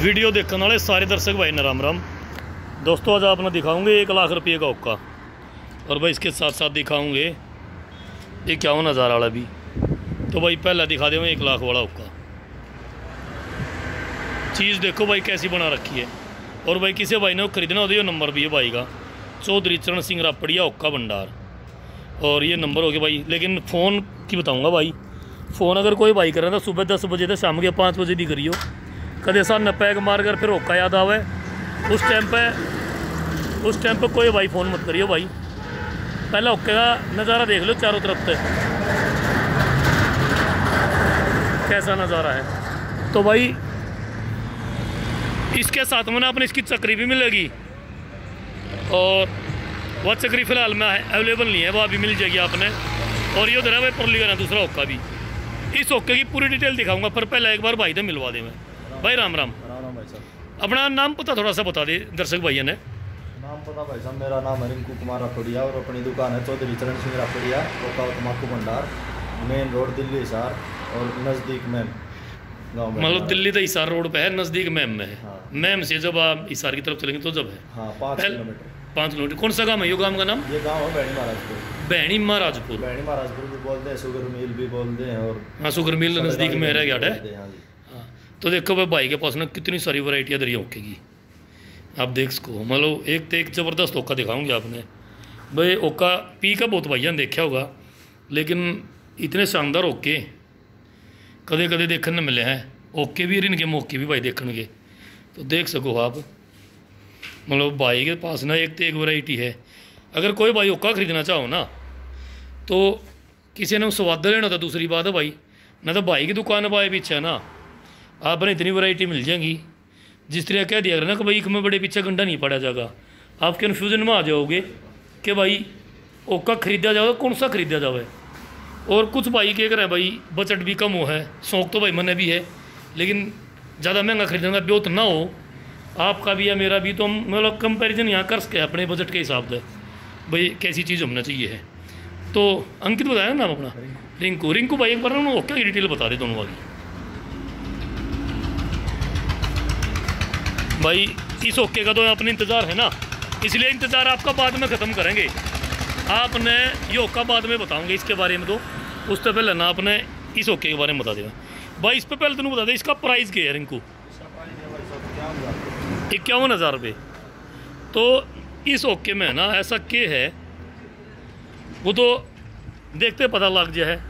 Video देखने वाले सारे दर्शक भाई ने राम राम। दोस्तों, आज आपने दिखाऊँगे एक लाख रुपये का ओक्का। और भाई, इसके साथ साथ दिखाऊँगे ये क्या हो नज़ारा वाला भी। तो भाई, पहला दिखा दे एक लाख वाला ओक्का। चीज़ देखो भाई, कैसी बना रखी है। और भाई, किसी भाई ने खरीदना हो नंबर भी है भाई का। चौधरी चरण सिंह रापड़िया ओक्का भंडार। और ये नंबर हो गया भाई, लेकिन फ़ोन की बताऊँगा भाई। फ़ोन अगर कोई भाई कर रहा था सुबह दस बजे से शाम के पाँच बजे दी करियो। कदे न पैग मार कर फिर ओका याद आवे। उस टाइम पे, उस टाइम पे कोई भाई फ़ोन मत करियो भाई। पहले ओके का नज़ारा देख लो चारों तरफ़ से। कैसा नज़ारा है। तो भाई, इसके साथ में ना अपनी इसकी चक्री भी मिलेगी। और वह चक्री फ़िलहाल में अवेलेबल नहीं है, वह अभी मिल जाएगी आपने। और ये उधर है भाई का दूसरा ओक्का भी। इस ओके की पूरी डिटेल दिखाऊँगा, पर पहले एक बार भाई ने मिलवा दे मैं। भाई राम राम। राम राम भाई साहब। अपना नाम पता थोड़ा सा बता दे दर्शक भाइयों ने। नाम पता भाई साहब मेरा नाम है रिंकू कुमार राठौड़िया और अपनी दुकान है चौधरी चरण सिंह राठौड़िया तम्बाकू भंडार मेन रोड दिल्ली हिसार और नज़दीक मैम में। मतलब दिल्ली तो हिसार रोड पे है नज़दीक मैम में है। हाँ। मैम से जब आप हिसार की तरफ़ चलेंगे तो जब है। हाँ पाँच किलोमीटर। पाँच किलोमीटर। कौन सा गाँव है? यो गाँव का नाम? ये गाँव है बैणी महाराजपुर। बहनी महाराजपुर। बैणी महाराजपुर भी बोलते हैं शुगर मिल भी बोलते हैं और हाँ सुगर मिल नज़दीक में रह गया हाँ। तो देखो भाई भाई के पास ना कितनी सारी वैरायटियाँ दरी ओके आप देख सको। मतलब एक तो एक ज़बरदस्त ओका दिखाऊँगे आपने। भाई ओका पी का बहुत भाइयों ने देखा होगा, लेकिन इतने शानदार ओके कदे कदे देखने ਨੂੰ मिले हैं। ओके भी इनके मौके भी भाई देखने के तो देख सको आप। मतलब भाई के पास ना एक तो एक वैरायटी है। अगर कोई भाई ओका खरीदना चाहो ना तो किसी ने स्वाद लेना था दूसरी बात है भाई। ना तो भाई की दुकान भाई पीछे है ना इतनी वैरायटी मिल जाएगी। जिस तरह कह दिया करें ना कि भाई एक में बड़े पीछे गंडा नहीं पड़ा जाएगा आप कन्फ्यूज़न में आ जाओगे कि भाई ओका खरीदा जाओगे कौन सा खरीदा जाए और कुछ भाई रहे हैं भाई बजट भी कम हो है शौक तो भाई मैंने भी है लेकिन ज़्यादा महँगा खरीदने का ब्योत ना हो। आपका भी या मेरा भी तो हम मतलब कंपैरिजन यहाँ कर सके अपने बजट के हिसाब से। भाई कैसी चीज़ होना चाहिए है। तो अंकित बताया ना नाम अपना? रिंकू। रिंकू। भाई एक बार ना ओके की डिटेल बता दे दोनों वाली भाई, इस ओके का तो अपने इंतज़ार है ना? इसलिए इंतज़ार आपका बाद में ख़त्म करेंगे। आपने ये ओका बाद में बताऊँगे इसके बारे में तो। उससे पहले ना आपने इस ओके के बारे में बता देना। भाई, इस पे पहले तुम बता दे, इसका प्राइस क्या है रिंकू इक्यावन हज़ार रुपये। तो इस ओके में ना ऐसा के है, वो तो देखते पता लग जाए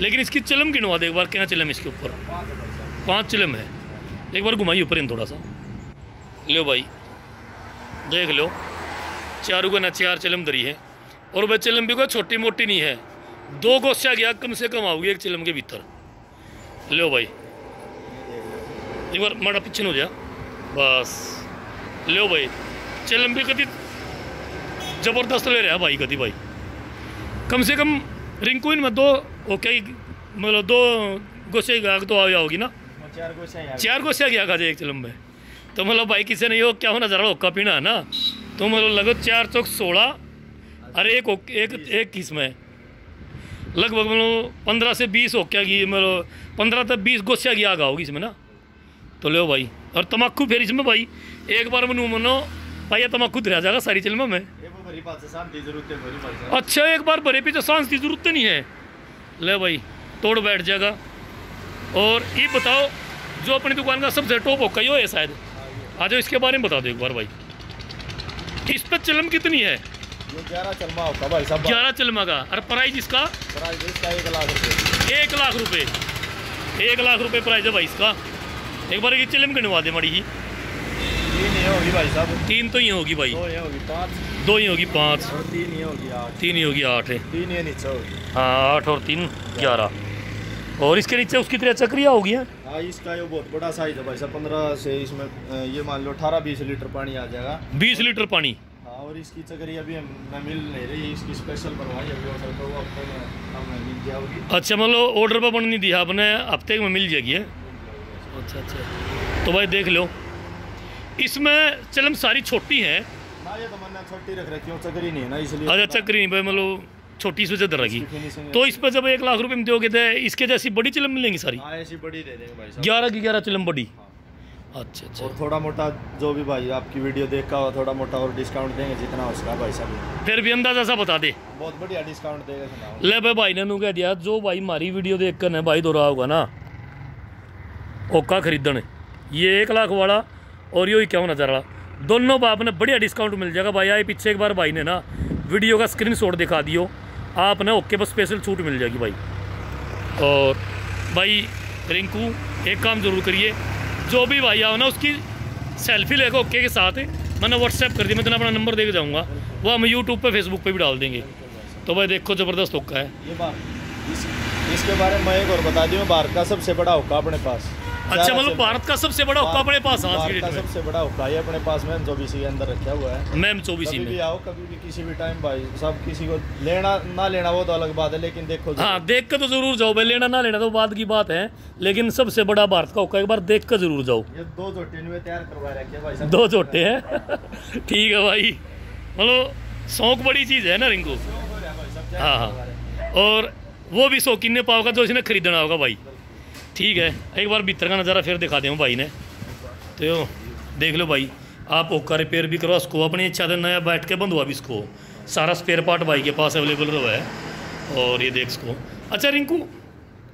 लेकिन इसकी चिलम गिनवा दे, एक बार क्या चिलम इसके ऊपर। पाँच चिलम है। एक बार घुमाइए ऊपर इन थोड़ा सा। लो भाई देख लो। चारों का ना चार चिलम दरी है। और वह चिलम भी कोई छोटी मोटी नहीं है। दो गोस्या गया कम से कम आओगी एक चिलम के भीतर। लो भाई। एक बार माड़ा पीछे हो जा। बस। लो भाई। चिलम भी कभी ज़बरदस्त ले रहा भाई कभी भाई। कम से कम रिंकू में दो ओके मतलब दो गोसे गाग तो आ होगी ना। चार गोसे गया। एक चिलम में। तो मतलब भाई किसी ने यो क्या होना जरा ओका पीना है ना? तो मतलब लगो चार चौक सोलह अरे एक ओक- एक एक किसमें लगभग मतलब पंद्रह से बीस ओक्या की मतलब पंद्रह से बीस गोस्या की आग होगी इसमें ना? तो लो भाई और तम्बाकू फिर इसमें भाई एक बार मनु मनो भाई ये तम्बाकू धरा जाएगा सारी चिलमा में है अच्छा एक बार भरे पीछे सांस की ज़रूरत नहीं है। ले भाई तोड़ बैठ जाएगा। और ये बताओ जो अपनी दुकान का सबसे टॉप ही हो है शायद? आ जाओ इसके बारे में बता दो एक बार भाई। इस पर चिलम कितनी है? ग्यारह चलमा होगा भाई साहब। ग्यारह चिलमा का। और प्राइस इसका? एक लाख रुपये एक लाख रुपए। एक लाख रुपए प्राइस है भाई इसका। एक बार ये चिलम गिनवा दे मड़ी ही। तीन ये होगी भाई साहब। तीन तो ही होगी भाई। दो ये होगी पाँच। दो ही होगी पाँच। तीन ये होगी आठ। तीन ही होगी आठ। तीन ये नीचे होगी। हाँ आठ और तीन ग्यारह। और इसके नीचे उसकी तरह चक्रिया होगी हैं। हाँ इसका ये बहुत बड़ा साइज़ है भाई साहब पंद्रह से इसमें ये मान लो अठारह बीस लीटर पानी आ जाएगा। बीस लीटर पानी? हाँ और इसकी चक्री अभी हम मिल नहीं रही इसकी स्पेशल बनवाई अभी हो सकता वो हफ़्ते में हमें मिल जाएगी अच्छा मतलब ऑर्डर पर बन नहीं दिया आपने हफ़्ते में मिल जाएगी है? अच्छा अच्छा। तो भाई देख लो इसमें चलम सारी छोटी है। ना ये तो मैंने छोटी रख रखी हूँ चक्री नहीं है ना इसलिए अच्छा चक्री नहीं भाई मतलब छोटी सी ज़्यादा रखी तो इस पर जब एक लाख रुपए में दोगे तो इसके जैसी बड़ी चिलम मिलेंगी सारी। हाँ ऐसी बड़ी दे देंगे भाई ग्यारह की ग्यारह चिलम बड़ी। अच्छा अच्छा। और थोड़ा मोटा जो भी भाई आपकी वीडियो देखा हो थोड़ा मोटा और डिस्काउंट देंगे जितना उसका भाई साहब। फिर भी अंदाज़ा सा बता दे। बहुत बढ़िया डिस्काउंट देगा ले भाई भाई ने कह दिया जो भाई हमारी वीडियो देख कर भाई दो रहा होगा ना। ओका खरीदने। ये एक लाख वाला और यो इक्यावन हज़ार वाला दोनों बाप ने बढ़िया डिस्काउंट मिल जाएगा भाई। आए पीछे एक बार भाई ने ना वीडियो का स्क्रीन दिखा दियो। आपने ओके पर स्पेशल छूट मिल जाएगी भाई। और भाई रिंकू एक काम ज़रूर करिए। जो भी भाई आओ ना उसकी सेल्फी लेकर ओके के साथ मैंने व्हाट्सएप कर दिया मैं तेना अपना नंबर दे के जाऊँगा। वो हम यूट्यूब पर फेसबुक पर भी डाल देंगे। तो भाई देखो ज़बरदस्त ओका है। इस, इसके बारे में मैं एक और बता दूँ भारत का सबसे बड़ा हुक्का अपने पास। अच्छा मतलब भारत का सबसे बड़ा ओका अपने पास आज की डेट में। सबसे बड़ा हुक्का ये अपने पास में जो भी के अंदर रखा हुआ है। मैम चौबीस में। आओ कभी भी किसी भी टाइम भाई सब किसी को लेना ना लेना वो तो अलग बात है लेकिन देखो। हाँ देख कर तो ज़रूर जाओ भाई लेना ना लेना तो बाद की बात है लेकिन सबसे बड़ा भारत का ओका एक बार देख कर ज़रूर जाओ। ये दो जोटे इनमें तैयार करवा रखे हैं भाई साहब। दो छोटे हैं। ठीक है भाई। मतलब शौक बड़ी चीज़ है ना रिंकू? हाँ हाँ और वो भी शौकीन ने पाओगा जो इसने खरीदना होगा भाई। ठीक है। एक बार भीतर का नज़ारा फिर दिखा दें भाई ने। तो देख लो भाई, आप ओका रिपेयर भी करवा सको अपनी इच्छा से नया बैठ के बंधवा भी सको सारा स्पेयर पार्ट भाई के पास अवेलेबल रहा है। और ये देख सको अच्छा रिंकू,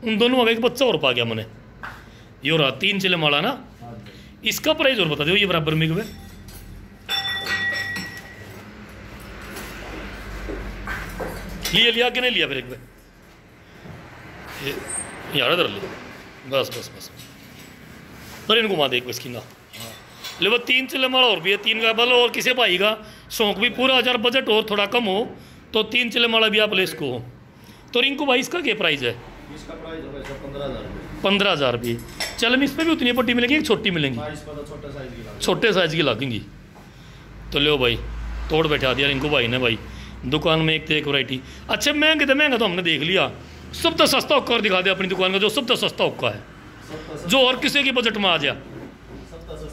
उन दोनों में एक बच्चा और पा गया मैंने। यो रहा, तीन चिले माला ना? इसका प्राइस और बता दो, ये बराबर में। क्यों लिया लिया कि नहीं लिया फिर एक बार? यार इधर ले। बस बस बस। पर इनको घुमा दे बस की ना ले वो तीन चिल्ले माला और भी है तीन का बल और किसी भाई का। शौक भी पूरा हज़ार बजट और थोड़ा कम हो तो तीन चिल्ले माला भी आप ले इसको। हो तो रिंकू भाई इसका क्या प्राइस है? पंद्रह हज़ार रुपये। भी। चल इस पर भी उतनी पट्टी मिलेगी एक छोटी मिलेंगी? हाँ, तो छोटा साइज़ की लागत छोटे साइज़ की लगेंगी। तो लो भाई तोड़ बैठा दिया रिंकू भाई ने भाई। दुकान में एक तो एक वैरायटी अच्छा महँगे तो महँगा तो हमने देख लिया। सब तो सस्ता होकर दिखा दिया अपनी दुकान का, जो सब तो सस्ता होका है। जो और किसी के बजट में आ जाए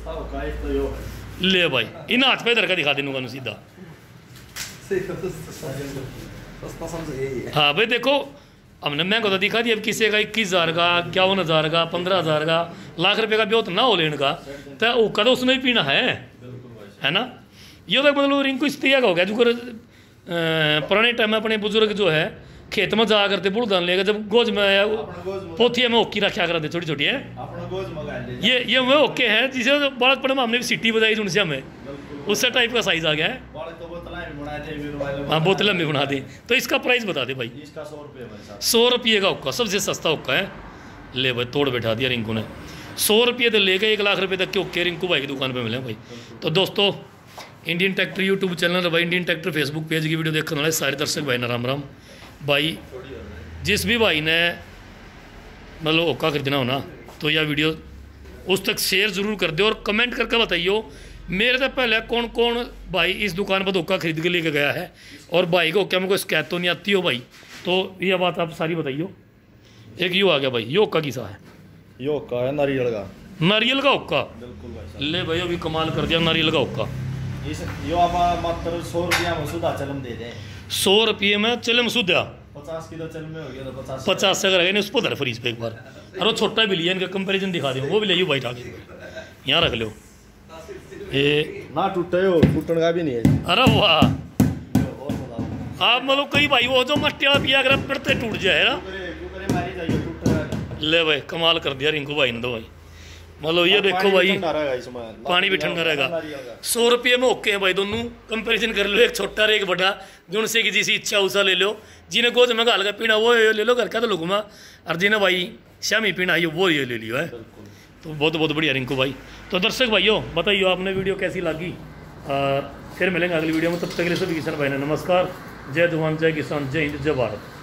हुक्का ले भाई इन हाथ पे इधर का दिखा देने सीधा सबसे है भाई, देखो, हमने महँगा तो दिखा दिया, अब किसी का इक्कीस हज़ार का, इक्यावन हज़ार का, पंद्रह हज़ार का, लाख रुपए का ब्योत ना हो लेने का तो ओका तो उसमें भी पीना है। है ना? ये तो मतलब रिंकू इस तरीके का हो गया, जो पुराने टाइम में अपने बुज़ुर्ग जो है खेत में जा करते बुड़दान लेकर जब गोज में आया पोथिया में ओकी रखा करते छोटी छोटी है। ले। ये ये वो ओके है जिसे बालक पड़े में हमने भी सिटी बजाई उनसे हमें। उससे टाइप का साइज़ आ गया है। तो हाँ बोतलें भी बना दी। तो इसका प्राइस बता दे भाई। सौ रुपये का हुक्का सबसे सस्ता हुक्का है। ले भाई तोड़ बैठा दिया रिंकू ने। सौ रुपये तो लेके एक लाख रुपये तक के हुक्के रिंकू भाई की दुकान पे मिले भाई। तो दोस्तों इंडियन ट्रैक्टर यूट्यूब चैनल भाई इंडियन ट्रैक्टर फेसबुक पेज की वीडियो देखने वाले सारे दर्शक भाई ना राम राम। भाई जिस भी भाई ने मतलब हुक्का खरीदना हो ना तो यह वीडियो उस तक शेयर ज़रूर कर दो और कमेंट करके बताइयो मेरे से पहले कौन कौन भाई इस दुकान पर धोखा खरीद के लेके गया है और भाई को क्या में कोई शिकायत तो नहीं आती हो भाई? तो यह बात आप सारी बताइयो। एक यू आ गया भाई ये हुक्का किसा है? यो का है नारियल का। नारियल का बिल्कुल भाई ले भाई अभी कमाल कर दिया नारियल का हुक्का यो आप मात्र सौ रुपया में सुधा चलम दे दें सौ रुपये में चले मसूदा पचास किलो चल में हो गया तो पचास पचास से अगर नहीं उसको धर फ्रीज पे एक बार। अरे छोटा भी लिया इनका कंपैरिजन दिखा दो वो भी ले भाई आगे। यहाँ रख लो। ये ना टूटे हो टूटने का भी नहीं है। अरे वाह। आप मतलब कई भाई वो जो मट्टी पिया अगर पड़ते टूट जाए ना? ले भाई कमाल कर दिया रिंकू भाई ने तो भाई। मतलब ये देखो भाई पानी भी ठंडा रहेगा सौ रुपये में ओके है भाई दोनों कंपैरिजन कर लो एक छोटा और एक बड़ा जो उनसे की जिसी इच्छा उसा ले लो जिन्हें गोद में गाल का पीना वो ले लो घर का तो लोगों में और जिन्हें भाई शामी पीना है वो ये ले लियो है तो बहुत बहुत बढ़िया रिंकू भाई तो दर्शक भाइयों बताइए आपने वीडियो कैसी लगी और फिर मिलेंगे अगली वीडियो में तब तक के लिए सभी किसान भाई ने नमस्कार जय जवान जय किसान जय हिंद जय भारत